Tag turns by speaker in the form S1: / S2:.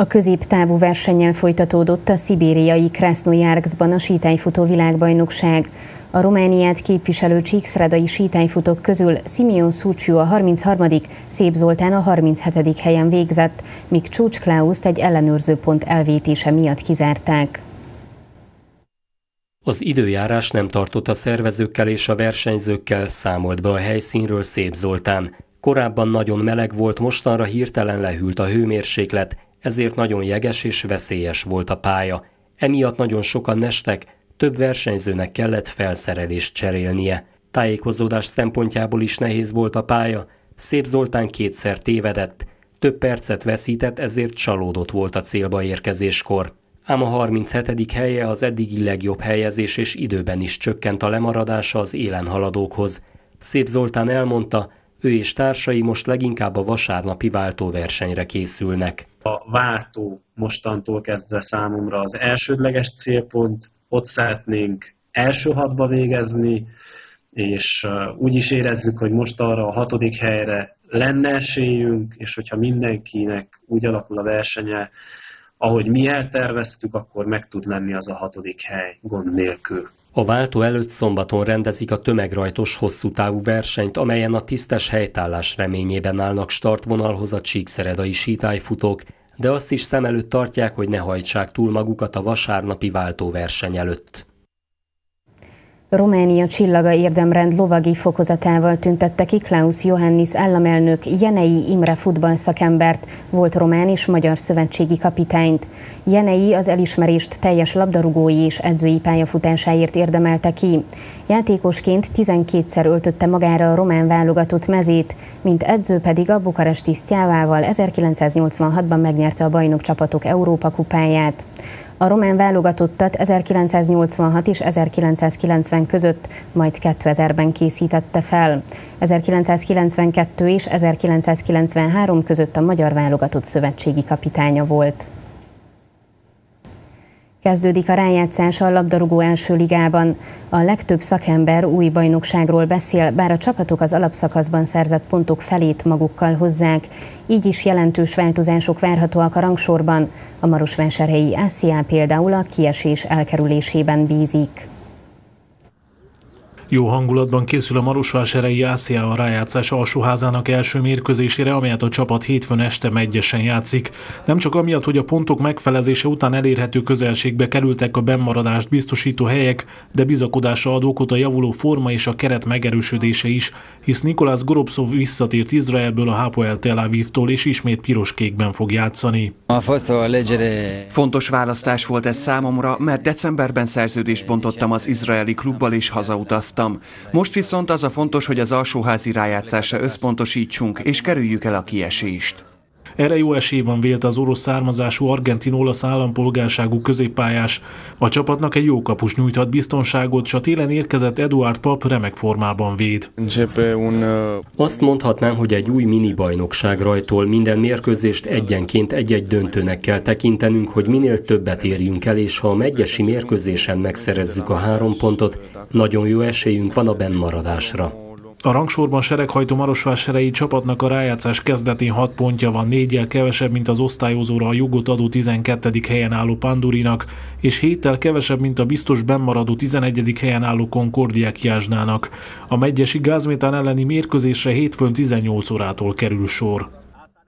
S1: A középtávú versennyel folytatódott a szibériai Krasnojarskban a sítájfutó világbajnokság. A Romániát képviselő csíkszeredai sítájfutók közül Simeon Szucsiu a 33 Szép Zoltán a 37. helyen végzett, míg Csúcs Klauszt egy ellenőrző pont elvétése miatt kizárták.
S2: Az időjárás nem tartott a szervezőkkel és a versenyzőkkel, számolt be a helyszínről Szép Zoltán. Korábban nagyon meleg volt, mostanra hirtelen lehűlt a hőmérséklet, ezért nagyon jeges és veszélyes volt a pálya. Emiatt nagyon sokan nestek, több versenyzőnek kellett felszerelést cserélnie. Tájékozódás szempontjából is nehéz volt a pálya, Szép Zoltán kétszer tévedett, több percet veszített, ezért csalódott volt a célba érkezéskor. Ám a 37. helye az eddigi legjobb helyezés és időben is csökkent a lemaradása az élen haladókhoz. Szép Zoltán elmondta, ő és társai most leginkább a vasárnapi váltóversenyre készülnek.
S3: A váltó mostantól kezdve számomra az elsődleges célpont, ott szeretnénk első hatba végezni, és úgy is érezzük, hogy most arra a hatodik helyre lenne esélyünk, és hogyha mindenkinek úgy alakul a versenye, ahogy mi elterveztük, akkor meg tud lenni az a hatodik hely gond nélkül.
S2: A váltó előtt szombaton rendezik a tömegrajtos hosszú távú versenyt, amelyen a tisztes helytállás reményében állnak startvonalhoz a csíkszeredai sítájfutók, de azt is szem előtt tartják, hogy ne hajtsák túl magukat a vasárnapi váltóverseny előtt.
S1: Románia csillaga érdemrend lovagi fokozatával tüntette ki Klaus Johannis államelnök Jenei Imre futballszakembert, volt román és magyar szövetségi kapitányt. Jenei az elismerést teljes labdarúgói és edzői pályafutásáért érdemelte ki. Játékosként 12-szer öltötte magára a román válogatott mezét, mint edző pedig a bukaresti Sztyávával 1986-ban megnyerte a bajnok csapatok Európa kupáját. A román válogatottat 1986 és 1990 között, majd 2000-ben készítette fel. 1992 és 1993 között a magyar válogatott szövetségi kapitánya volt. Kezdődik a rájátszás a labdarúgó első ligában. A legtöbb szakember új bajnokságról beszél, bár a csapatok az alapszakaszban szerzett pontok felét magukkal hozzák. Így is jelentős változások várhatóak a rangsorban. A Marosvásárhelyi SZIA például a kiesés elkerülésében bízik.
S4: Jó hangulatban készül a Marosvásárhelyi ACA a rájátszás alsóházának első mérkőzésére, amelyet a csapat hétfőn este megyesen játszik. Nem csak amiatt, hogy a pontok megfelezése után elérhető közelségbe kerültek a bennmaradást biztosító helyek, de bizakodásra ad okot a javuló forma és a keret megerősödése is, hisz Nikolás Goropszov visszatért Izraelből a Hapoel Tel Avivtól és ismét piros-kékben fog játszani.
S5: Fontos választás volt ez számomra, mert decemberben szerződést bontottam az izraeli klubbal és hazautaztam játszottam. Most viszont az a fontos, hogy az alsóházi rájátszásra összpontosítsunk, és kerüljük el a kiesést.
S4: Erre jó esély van vélt az orosz származású argentin-olasz állampolgárságú középpályás. A csapatnak egy jó kapus nyújthat biztonságot, s a télen érkezett Eduard Pap remek formában véd.
S2: Azt mondhatnám, hogy egy új mini bajnokság rajtól minden mérkőzést egyenként egy-egy döntőnek kell tekintenünk, hogy minél többet érjünk el, és ha a megyesi mérkőzésen megszerezzük a három pontot, nagyon jó esélyünk van a bennmaradásra.
S4: A rangsorban sereghajtó Marosvásárhelyi csapatnak a rájátszás kezdetén 6 pontja van, négyel kevesebb, mint az osztályozóra a jogot adó 12. helyen álló Pandurinak, és héttel kevesebb, mint a biztos bennmaradó 11. helyen álló Concordiák Jázsnának. A megyesi gázmétán elleni mérkőzésre hétfőn 18 órától kerül sor.